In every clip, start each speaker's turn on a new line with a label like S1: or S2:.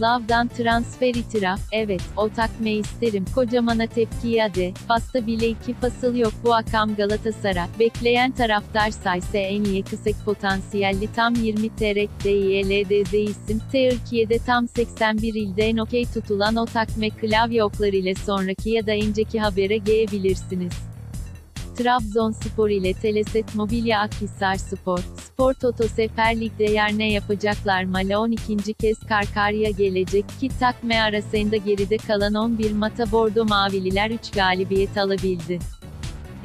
S1: Lav'dan transfer itiraf, evet, o takme isterim, kocamana tepki ya de, pasta bile iki fasıl yok bu akam Galatasaray, bekleyen taraftar saysa en yüksek potansiyelli tam 20 terek DİLDZ isim, Türkiye'de tam 81 ilde en okey tutulan o takme klavye okları ile sonraki ya da önceki habere gelebilirsiniz. Trabzonspor ile Teleset Mobilya Akhisar Spor, Spor Toto Süper Lig'de yer ne yapacaklar Mala 12. kez Karkarya gelecek ki takme arasında geride kalan 11 mata Bordo Mavililer 3 galibiyet alabildi.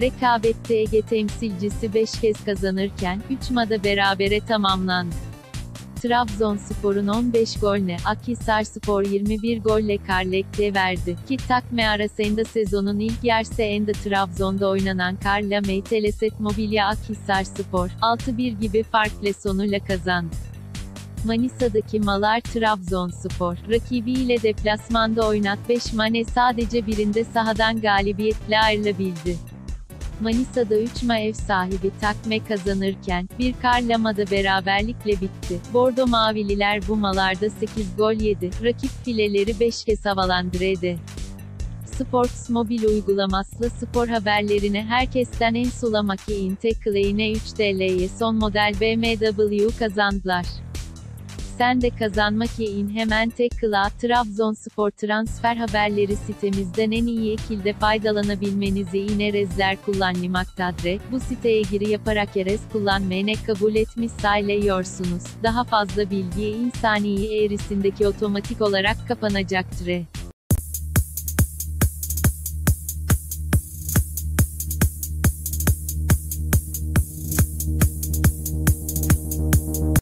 S1: Rekabette Ege temsilcisi 5 kez kazanırken, 3 mada berabere tamamlandı. Trabzonspor'un 15 golle, Akhisarspor 21 golle Karlek'te verdi. Ki takme arasında sezonun ilk yerse ende Trabzon'da oynanan Karla Meyteleset Mobilya Akhisarspor, 6-1 gibi farklı sonuyla kazandı. Manisa'daki Malar Trabzonspor, rakibiyle deplasmanda oynat 5 mane sadece birinde sahadan galibiyetle ayrılabildi. Manisa'da 3 ma ev sahibi takme kazanırken, bir karlamada beraberlikle bitti. Bordo Mavililer bu malarda 8 gol yedi, rakip fileleri 5 kez havalandırdı. Sports mobil uygulamaslı spor haberlerini herkesten en sulamak in Tackle'ine 3 TL'ye son model BMW kazandılar. Sen de kazanmak in hemen Tackle'a Trabzonspor transfer haberleri sitemizden en iyi şekilde faydalanabilmenizi inerezler kullanmaktadır. Bu siteye giri yaparak erez kullanmayı kabul etmiş sayılıyorsunuz. Daha fazla bilgiye insani eğrisindeki otomatik olarak kapanacaktır.